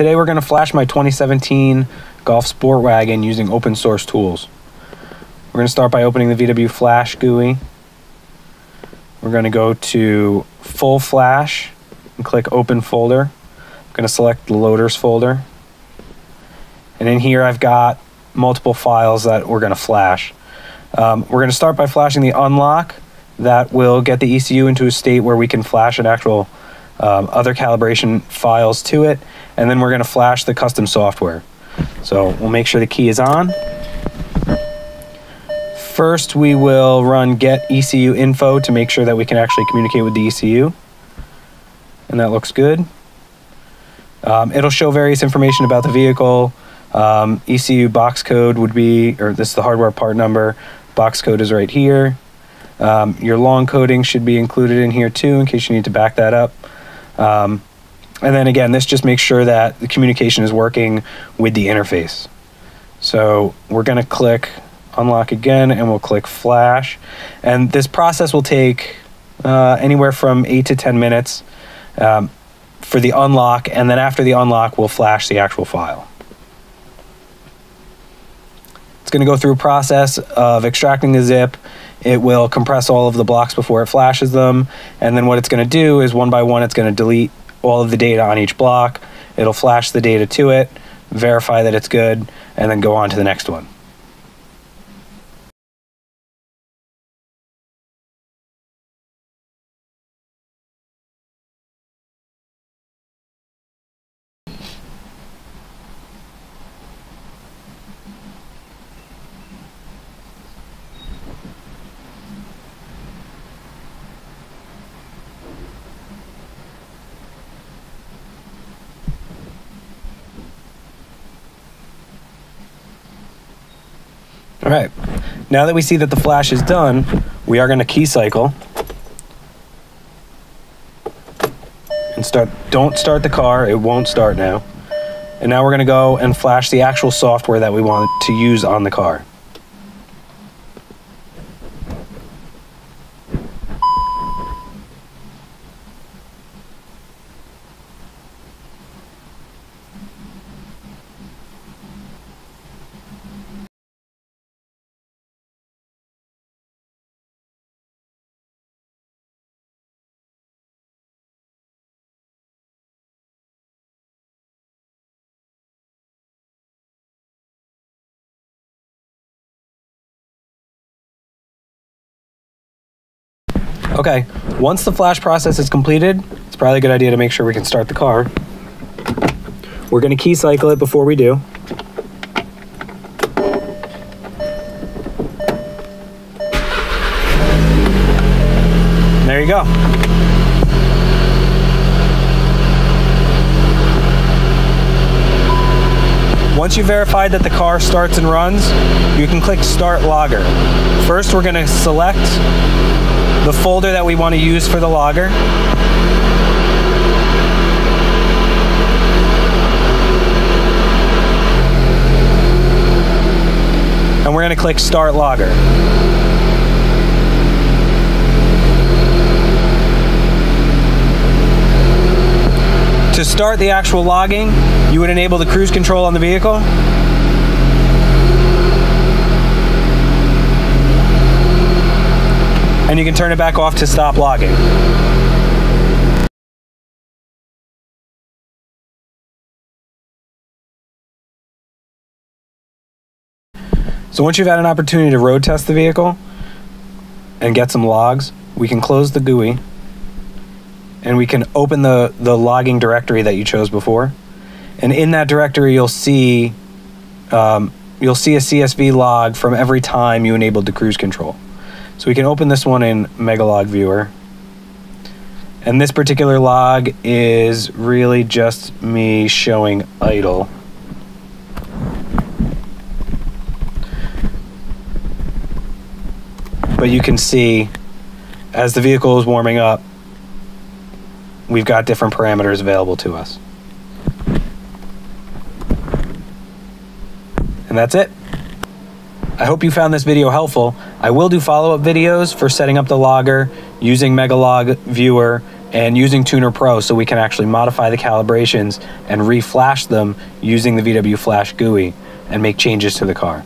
Today we're going to flash my 2017 Golf Sportwagen using open source tools. We're going to start by opening the VW Flash GUI. We're going to go to Full Flash and click Open Folder. I'm going to select the Loaders folder. And in here I've got multiple files that we're going to flash. Um, we're going to start by flashing the unlock. That will get the ECU into a state where we can flash an actual um, other calibration files to it, and then we're going to flash the custom software. So we'll make sure the key is on. First, we will run get ECU info to make sure that we can actually communicate with the ECU. And that looks good. Um, it'll show various information about the vehicle. Um, ECU box code would be, or this is the hardware part number. Box code is right here. Um, your long coding should be included in here too in case you need to back that up. Um, and then again, this just makes sure that the communication is working with the interface. So we're going to click unlock again and we'll click flash. And this process will take uh, anywhere from 8 to 10 minutes um, for the unlock. And then after the unlock, we'll flash the actual file. It's going to go through a process of extracting the zip. It will compress all of the blocks before it flashes them. And then what it's going to do is one by one, it's going to delete all of the data on each block. It'll flash the data to it, verify that it's good, and then go on to the next one. Right, now that we see that the flash is done, we are gonna key cycle. And start, don't start the car, it won't start now. And now we're gonna go and flash the actual software that we want to use on the car. Okay, once the flash process is completed, it's probably a good idea to make sure we can start the car. We're gonna key cycle it before we do. There you go. Once you've verified that the car starts and runs, you can click Start Logger. First, we're gonna select the folder that we want to use for the logger. And we're going to click Start Logger. To start the actual logging, you would enable the cruise control on the vehicle. and you can turn it back off to stop logging. So once you've had an opportunity to road test the vehicle and get some logs, we can close the GUI and we can open the, the logging directory that you chose before. And in that directory, you'll see um, you'll see a CSV log from every time you enabled the cruise control. So we can open this one in Megalog Viewer. And this particular log is really just me showing idle. But you can see as the vehicle is warming up, we've got different parameters available to us. And that's it. I hope you found this video helpful. I will do follow-up videos for setting up the logger, using Megalog Viewer, and using Tuner Pro so we can actually modify the calibrations and reflash them using the VW Flash GUI and make changes to the car.